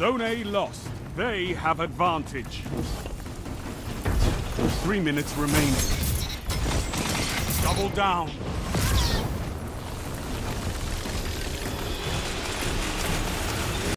Zone A lost. They have advantage. Three minutes remaining. Double down.